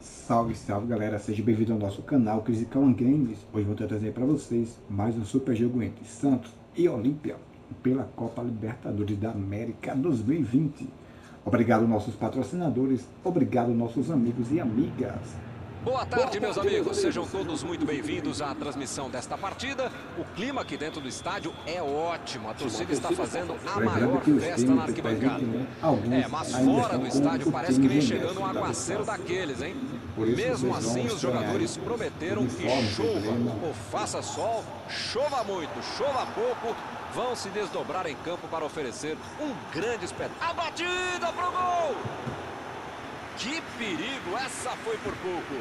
Salve, salve galera, seja bem-vindo ao nosso canal Critical Games. Hoje vou trazer para vocês mais um super jogo entre Santos e Olímpia pela Copa Libertadores da América 2020. Obrigado nossos patrocinadores, obrigado nossos amigos e amigas. Boa tarde, meus amigos. Sejam todos muito bem-vindos à transmissão desta partida. O clima aqui dentro do estádio é ótimo. A torcida está fazendo a maior festa na arquibancada. É, mas fora do estádio parece que vem chegando um aguaceiro daqueles, hein? Mesmo assim, os jogadores prometeram que chova ou faça sol, chova muito, chova pouco, vão se desdobrar em campo para oferecer um grande espetáculo. A batida pro gol! Que perigo! Essa foi por pouco.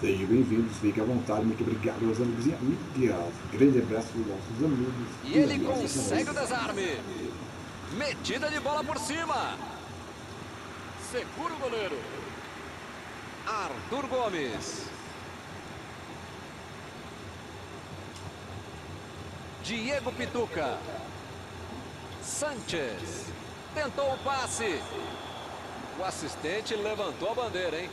Sejam bem-vindos, fiquem à vontade, muito obrigado aos amigos e amigas. Grande abraço aos nossos amigos. E ele consegue o desarme. Metida de bola por cima. Segura o goleiro. Arthur Gomes. Diego Pituca. Sanchez. Tentou o passe. O assistente levantou a bandeira, hein?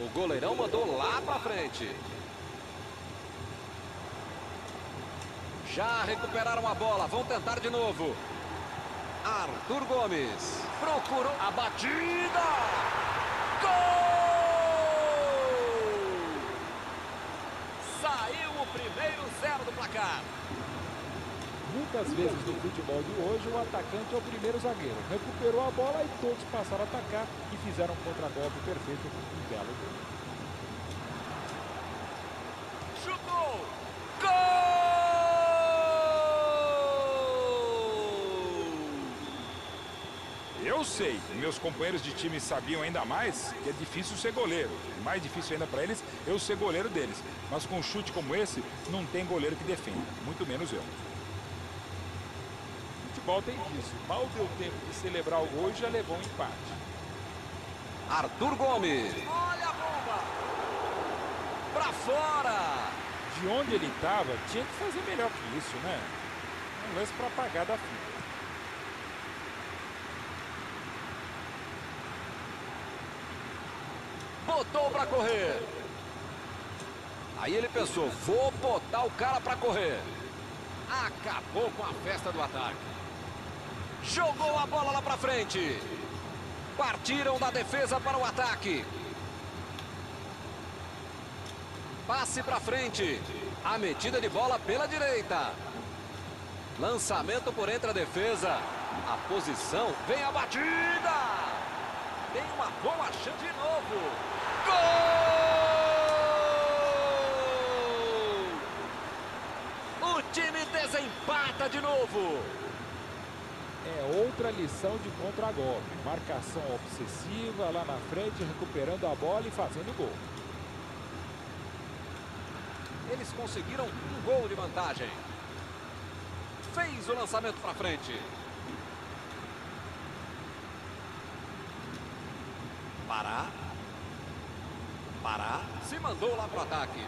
O goleirão mandou lá pra frente. Já recuperaram a bola. Vão tentar de novo. Arthur Gomes. Procurou a batida. Gol! Saiu o primeiro zero do placar. Muitas vezes no futebol de hoje, o atacante é o primeiro zagueiro. Recuperou a bola e todos passaram a atacar e fizeram um contragolpe perfeito um belo gol. Chutou! Gol! Eu sei, meus companheiros de time sabiam ainda mais que é difícil ser goleiro. Mais difícil ainda para eles eu ser goleiro deles. Mas com um chute como esse, não tem goleiro que defenda, muito menos eu. Futebol tem disso. Mal deu tempo de celebrar o gol e já levou um empate. Arthur Gomes. Olha a bomba! Pra fora! De onde ele estava, tinha que fazer melhor que isso, né? Um lance para apagar da fita. Botou pra correr. Aí ele pensou, vou botar o cara pra correr. Acabou com a festa do ataque. Jogou a bola lá pra frente. Partiram da defesa para o ataque. Passe pra frente. A metida de bola pela direita. Lançamento por entre a defesa. A posição vem a batida. Tem uma boa chance de novo. Gol! O time desempata de novo. É outra lição de contragolpe. Marcação obsessiva lá na frente, recuperando a bola e fazendo gol. Eles conseguiram um gol de vantagem. Fez o lançamento para frente. Pará. Pará. Se mandou lá pro ataque.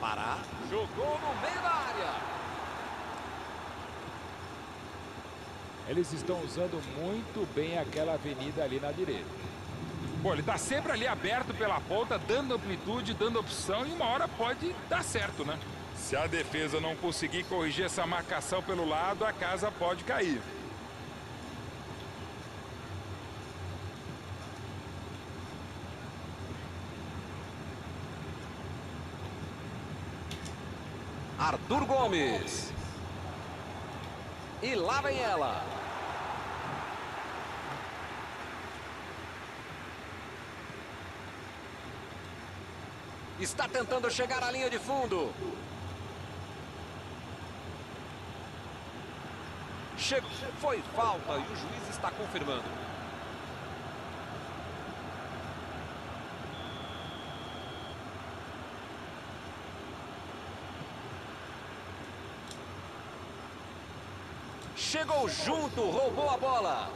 Pará. Jogou no meio da área. Eles estão usando muito bem aquela avenida ali na direita. Bom, ele tá sempre ali aberto pela ponta, dando amplitude, dando opção e uma hora pode dar certo, né? Se a defesa não conseguir corrigir essa marcação pelo lado, a casa pode cair. Arthur Gomes. E lá vem ela. Está tentando chegar à linha de fundo. Chegou. Foi falta e o juiz está confirmando. Chegou junto, roubou a bola.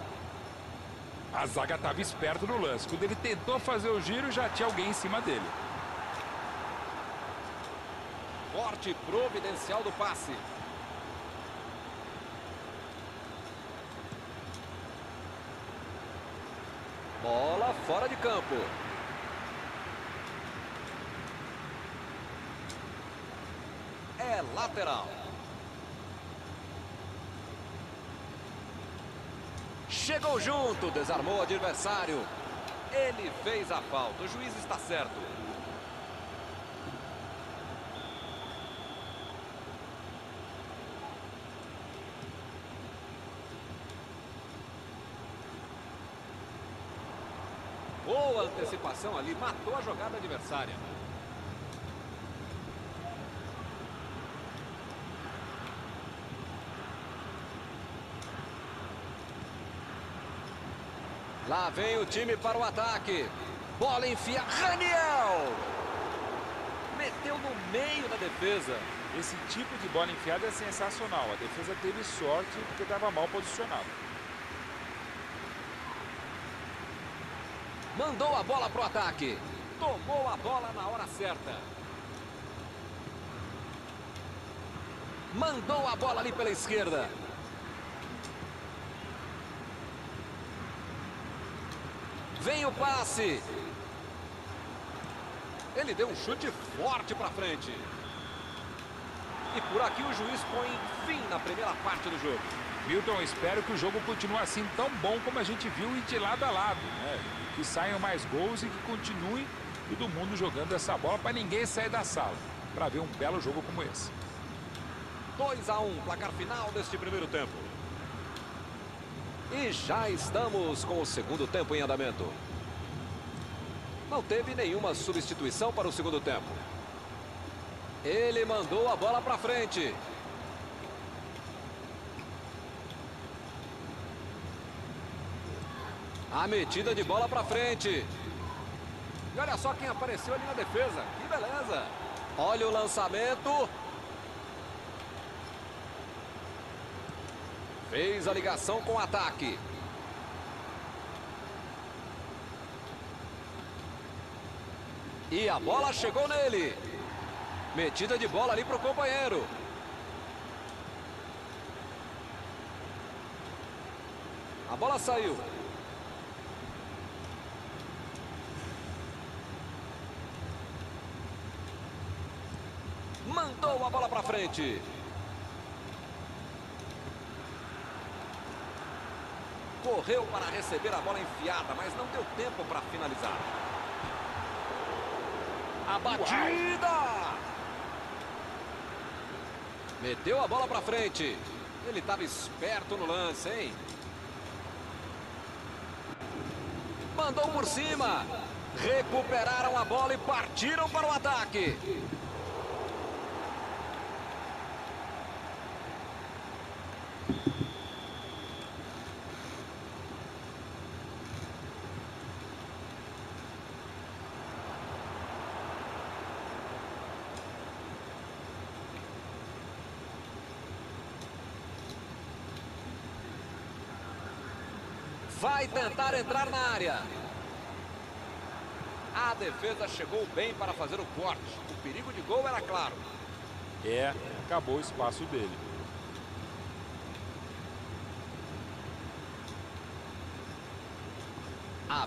A zaga estava esperto no lance. Quando ele tentou fazer o giro, já tinha alguém em cima dele. Forte providencial do passe. Bola fora de campo. É lateral. Chegou junto, desarmou o adversário. Ele fez a falta. O juiz está certo. Boa antecipação ali, matou a jogada adversária. Lá vem o time para o ataque. Bola enfia. Raniel! Meteu no meio da defesa. Esse tipo de bola enfiada é sensacional. A defesa teve sorte porque estava mal posicionado. Mandou a bola para o ataque. Tomou a bola na hora certa. Mandou a bola ali pela esquerda. Vem o passe. Ele deu um chute forte para frente. E por aqui o juiz põe fim na primeira parte do jogo. Milton, espero que o jogo continue assim tão bom como a gente viu e de lado a lado. Né? Que saiam mais gols e que continue todo mundo jogando essa bola para ninguém sair da sala. Para ver um belo jogo como esse. 2 a 1, um, placar final deste primeiro tempo. E já estamos com o segundo tempo em andamento. Não teve nenhuma substituição para o segundo tempo. Ele mandou a bola para frente. A metida de bola para frente. E olha só quem apareceu ali na defesa. Que beleza. Olha o lançamento. Fez a ligação com o ataque. E a bola chegou nele. Metida de bola ali para o companheiro. A bola saiu. Mandou a bola para frente. Correu para receber a bola enfiada, mas não deu tempo para finalizar. A batida! Meteu a bola para frente. Ele estava esperto no lance, hein? Mandou por cima. Recuperaram a bola e partiram para o ataque. Vai tentar entrar na área. A defesa chegou bem para fazer o corte. O perigo de gol era claro. É, acabou o espaço dele.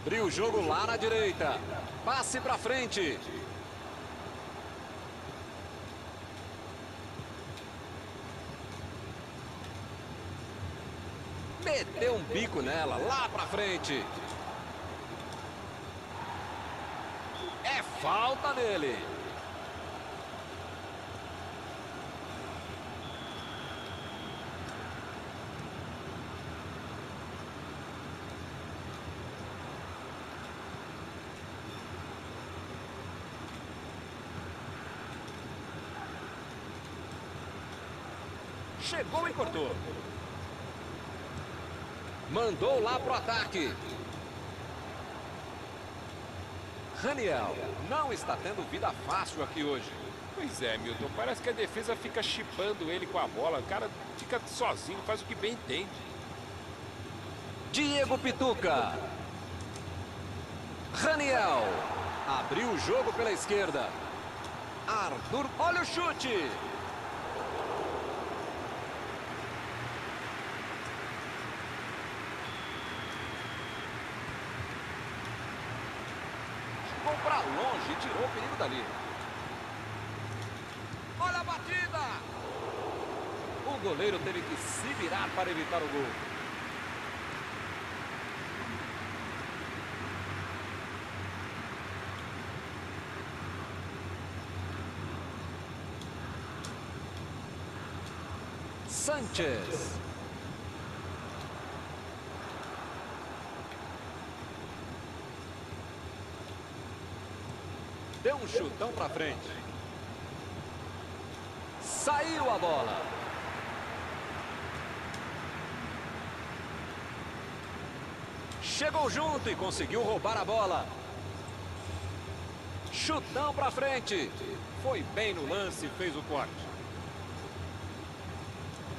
Abriu o jogo lá na direita. Passe para frente. Meteu um bico nela, lá pra frente. É falta dele. Chegou e cortou. Mandou lá pro ataque. Raniel não está tendo vida fácil aqui hoje. Pois é, Milton. Parece que a defesa fica chipando ele com a bola. O cara fica sozinho, faz o que bem entende. Diego Pituca. Raniel. Abriu o jogo pela esquerda. Arthur, olha o chute. Ficou para longe e tirou o perigo dali. Olha a batida. O goleiro teve que se virar para evitar o gol. Sanchez. Deu um chutão para frente. Saiu a bola. Chegou junto e conseguiu roubar a bola. Chutão para frente. Foi bem no lance e fez o corte.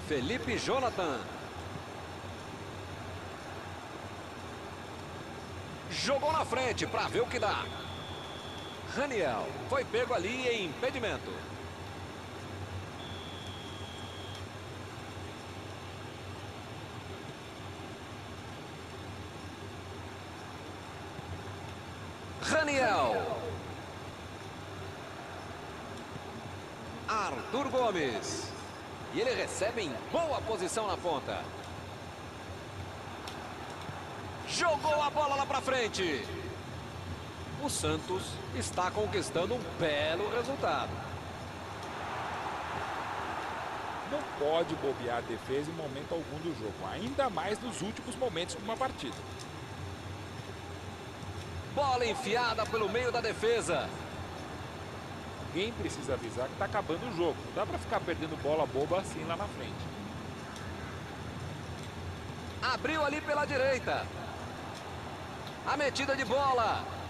Felipe Jonathan. Jogou na frente para ver o que dá. Raniel foi pego ali em impedimento. Raniel. Arthur Gomes. E ele recebe em boa posição na ponta. Jogou a bola lá para frente. O Santos está conquistando um belo resultado. Não pode bobear a defesa em momento algum do jogo, ainda mais nos últimos momentos de uma partida. Bola enfiada pelo meio da defesa. Alguém precisa avisar que está acabando o jogo. Não dá para ficar perdendo bola boba assim lá na frente. Abriu ali pela direita. A metida de bola.